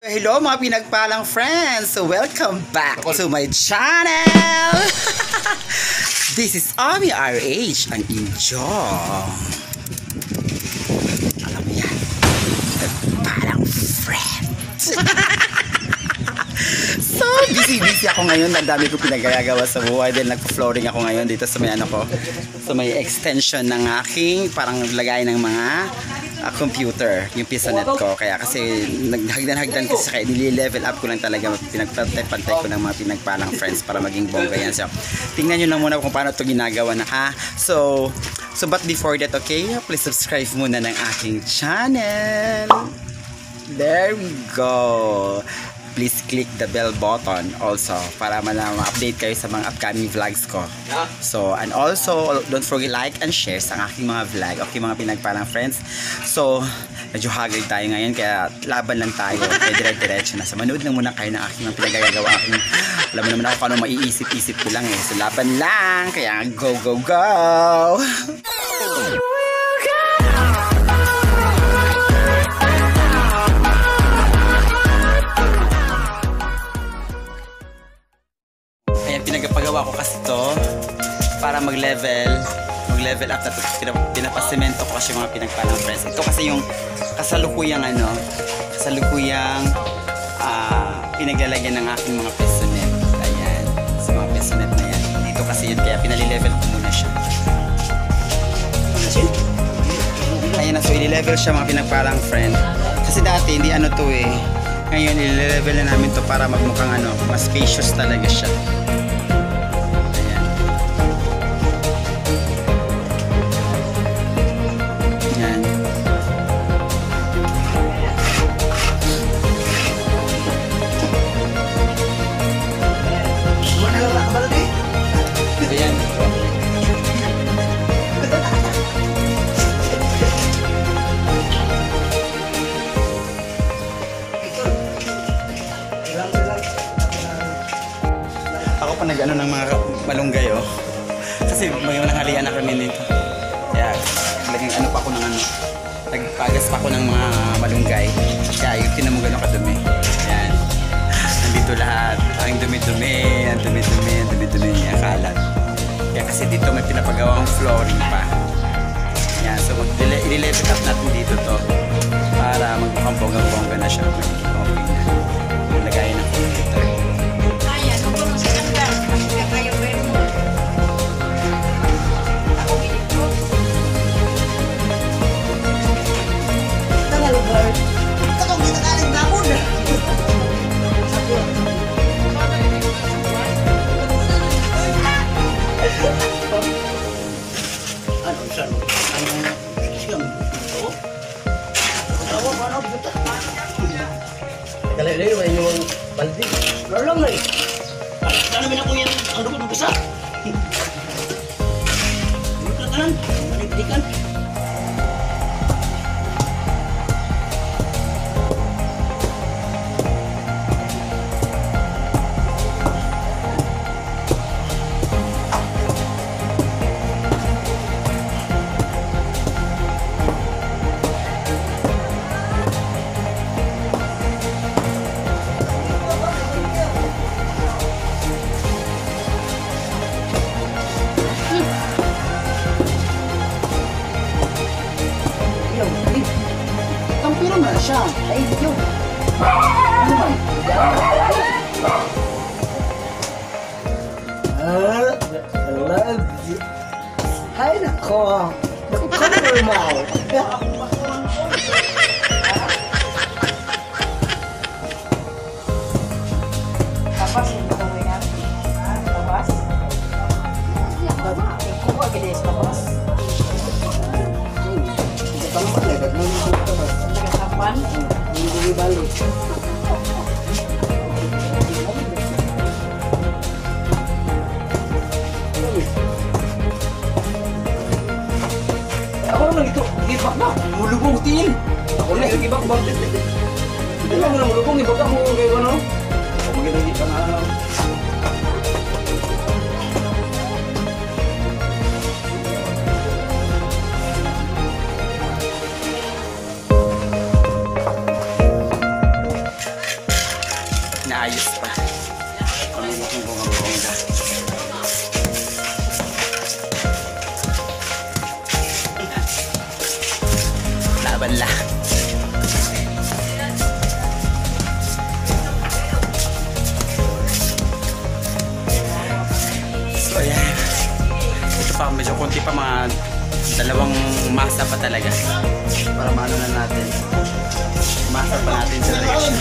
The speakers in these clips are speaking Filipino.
Hello mga pinagpalang friends! Welcome back to my channel! This is Ami RH ang Injong. Alam mo yan, pinagpalang friends. so, busy-busy ako ngayon. Ang dami ko pinagagawa sa buhay dahil nagpa-flooring ako ngayon dito sa may ano ko. Sa may extension ng aking parang lagay ng mga uh, computer, yung pisonet ko. Kaya kasi naghagdan-hagdan kasi kaya nili-level up ko lang talaga. Pinagpantay-pantay ko ng mga pinagpalang friends para maging bongga yan. So, tingnan nyo lang muna kung paano to ginagawa na ha. So, so but before that, okay, please subscribe muna ng aking channel. There we go please click the bell button also para ma-update kayo sa mga upcoming vlogs ko. So, and also, don't forget like and share sa aking mga vlog. Okay, mga pinagparang friends. So, medyo hagay tayo ngayon kaya laban lang tayo. Kaya dire-diretso na. So, manood lang muna kayo ng aking mga pinagagawa. Aking, alam mo naman ako kung ano maiisip-isip ko lang eh. So, laban lang. Kaya go, go, go! mag-level mag-level up na to. Pinap pinapasemento ko kasi mga pinagpalang friends. Ito kasi yung kasalukuyang ano, kasalukuyang ah, pinaglalagyan ng aking mga pesonet. Ayan, sa mga pesonet na yan. Dito kasi yun, kaya pinali-level ko muna siya. Ayan na, so i-level siya mga pinagpalang friend. Kasi dati, hindi ano to eh. Ngayon, i-level na namin to para magmukhang ano, mas spacious talaga siya. Nagpagas pa ako ng mga malunggay. Kaya yung tinan mo gano'ng kadumi. Ayan. Nandito lahat. Ang dumi-dumi, ang dumi-dumi, ang dumi-dumi niya kalat. Kaya kasi dito may pinapagawang flooring pa. Yan, so i-level up natin dito to para magmukhang bonggang-bongga na siya. Baldi? Lalo lang eh. Ano ba na po yan? Ang dukot ng bisa? Ano ka kanan? Maligdikan? Ah, love you. Hay nako. Cover mo. Tapos, yung gagawin natin. Tapos. Kuha gilis, tapos. Talamat na, gagawin mo ito. Nagasapan. Hindi gibak na, mulubong tingin. Ako na, gibak ba? Hindi lang mo na mulubong, gibak ako kayo ano? Ako magiging ka na. Konti pa mga dalawang masa pa talaga. Para maano na natin. Masa pa natin talaga siya.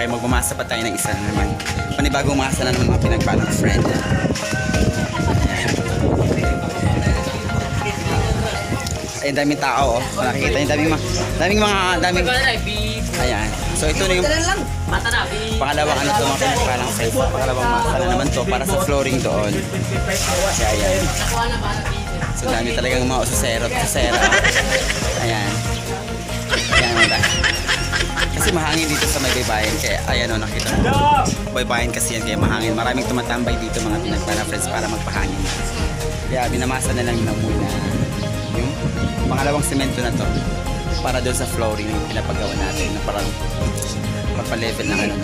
Kaya magmamasa pa tayo ng isa na naman. Panibagong masa na naman mga pinagpalo ng friend. Ay, daming tao, oh. Kung nakikita niyo, daming, daming mga, daming, ayan. So, ito na yung pangalawang ano to, mga pinagpalang friends. Pangalawang masa na naman to, para sa flooring doon. Kaya, ayan. So, dami talagang mga ususero at usera. Ayan. Ayan. Kasi mahangin dito sa may baybayin. Kaya, ayan o, nakita mo. Baybayin kasi yan, kaya mahangin. Maraming tumatambay dito mga pinagpala friends para magpahangin. Kaya binamasa na lang na muna yung pangalawang semento na to para doon sa flooring yung pinapagawa natin na parang papalevel ng ano.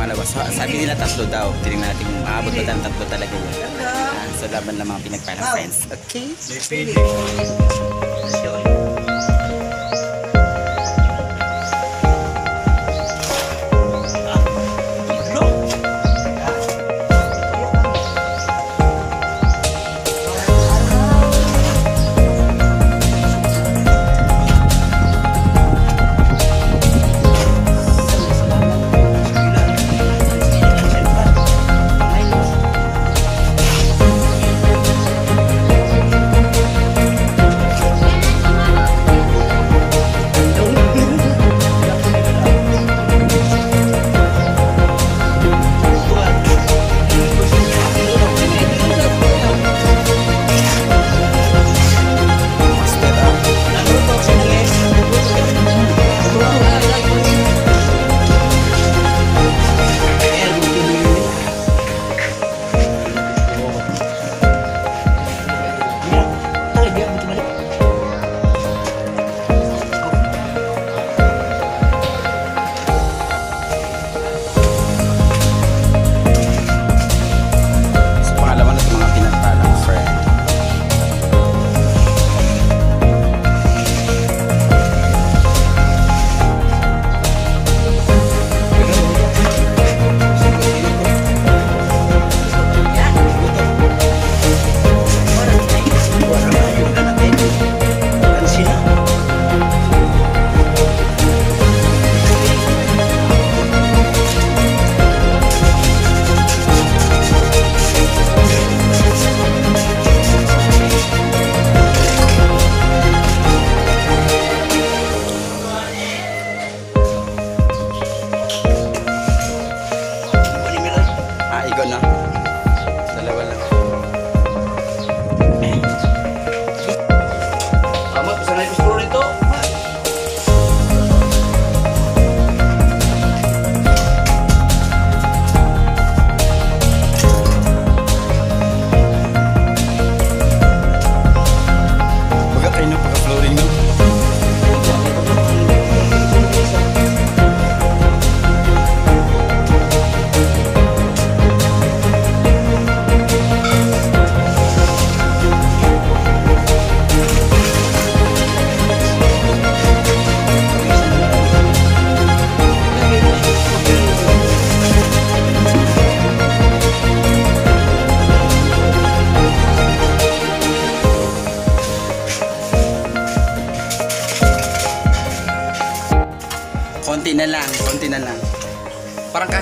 Pangalawa, so, sabi nila tatlo daw. Tingnan natin kung aabot ba tatlo talaga yun. Ah, so laban lang mga pinagpala friends. Okay?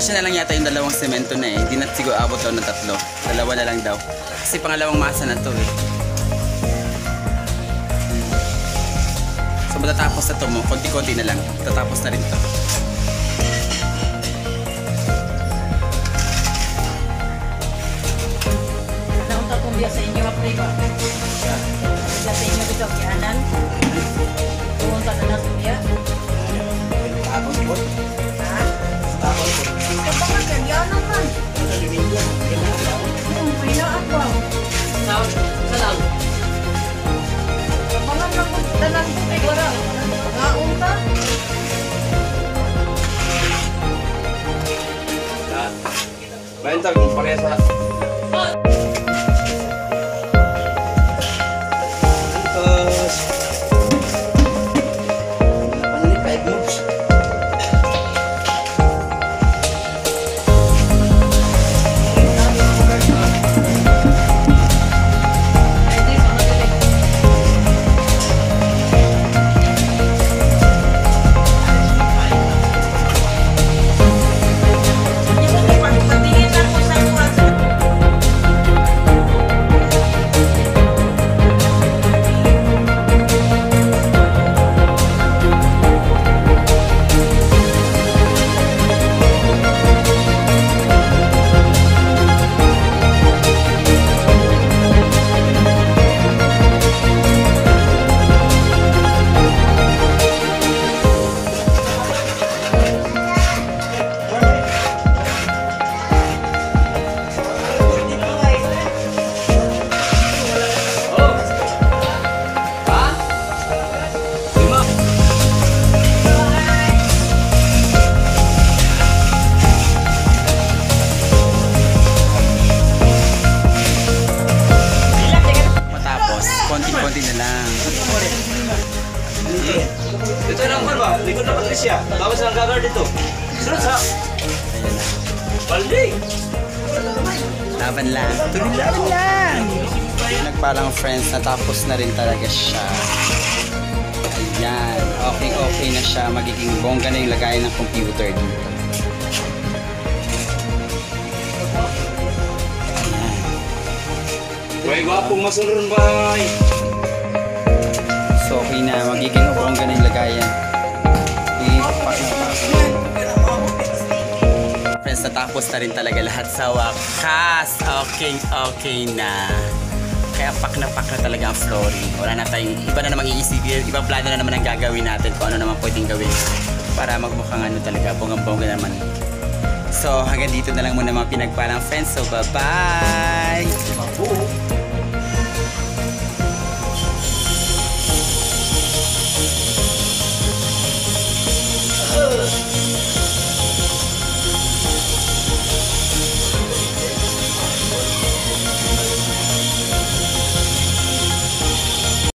Kasya na lang yata yung dalawang semento na eh. Hindi na siguro abot daw ng tatlo. Dalawa na lang daw. Kasi pangalawang masa na to eh. So matatapos na to mo, konti-konti na lang. Tatapos na rin to. Naunta kong biya sa inyo, apre ba? Biya sa inyo dito, kianan. Pumunta na natin biya. Tapos Dito lang ba? Likod na Patricia. Tapos ang gagar dito. Sunod sa... Na. Baldi! Laban lang. Tuloy laban lang. Nagparang friends, natapos na rin talaga siya. Ayan. Okay, okay na siya. Magiging bongga na yung lagayan ng computer dito. Ayan. Uy, gwapong masulun bay! Okay na. Magiging bongga na yung lagayan. Ipak na pa. Friends, natapos na rin talaga lahat sa wakas. Okay, okay na. Kaya pak na pak na talaga ang flooring. Wala na tayong, iba na namang iisipin, ibang plano na naman ang gagawin natin kung ano naman pwedeng gawin para magmukhang ano talaga, bonggang-bongga naman. So, hanggang dito na lang muna mga pinagpalang friends. So, bye-bye! push.